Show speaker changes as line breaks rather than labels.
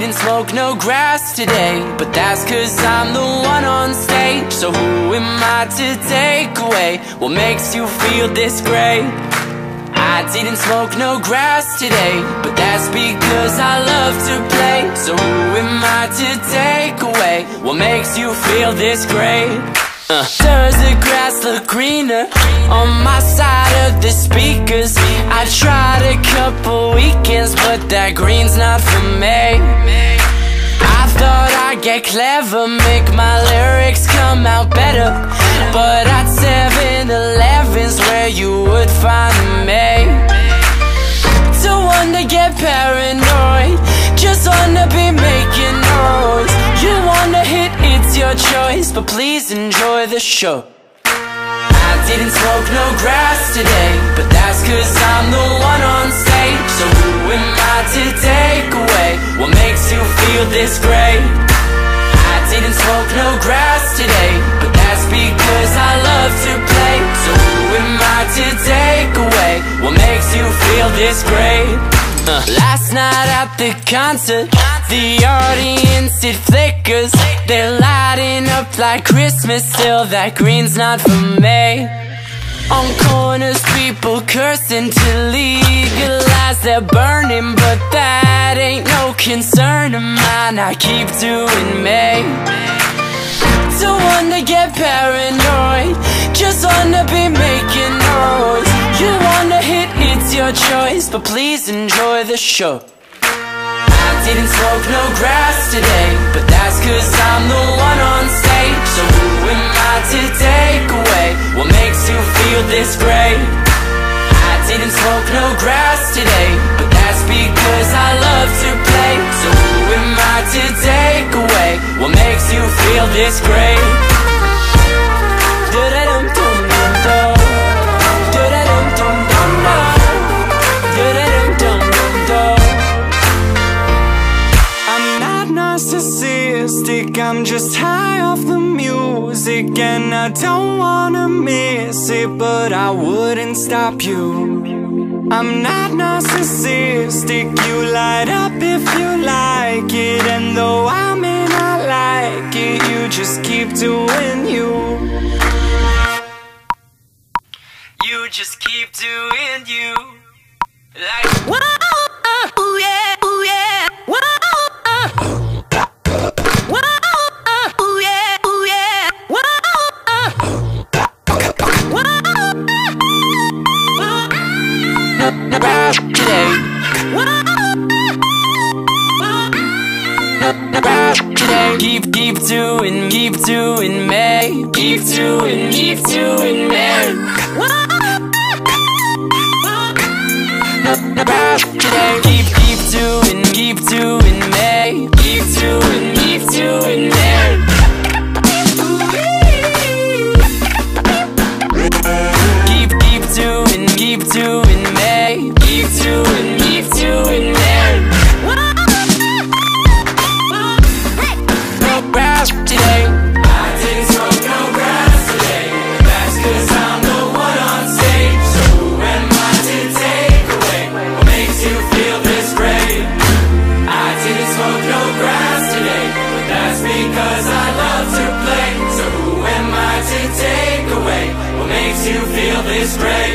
smoke no grass today But that's cause I'm the one on stage So who am I to take away What makes you feel this great? I didn't smoke no grass today But that's because I love to play So who am I to take away What makes you feel this great? Uh. Does the grass look greener on my side of the speakers? I tried a couple weekends, but that green's not for me. I get clever, make my lyrics come out better. But at 7 Eleven's where you would find me. Don't wanna get paranoid, just wanna be making noise. You wanna hit, it's your choice, but please enjoy the show. I didn't smoke no grass today, but that's cause I'm the one on stage. So who am I to take away what makes you feel this great? No grass today, but that's because I love to play. So who am I to take away what makes you feel this great? Last night at the concert, the audience it flickers. They're lighting up like Christmas, still that green's not for me. On corners, people cursing to legalize their burning, but that ain't no concern of mine. I keep doing me. Don't wanna get paranoid, just wanna be making noise. You wanna hit, it's your choice, but please enjoy the show. I didn't smoke no grass today, but that's cause I'm the one on stage. So who am I to take away what makes you feel this great? I didn't smoke no grass today, but that's because I love to this. Da-da-dum-dum-dum-dum.
I'm not narcissistic, I'm just high off the music And I don't wanna miss it, but I wouldn't stop you I'm not narcissistic, you light up if you like it And though I just keep doing you. You just keep doing you. Like
Keep, doing, keep doing me. Keep doing, keep doing me. Feel this great?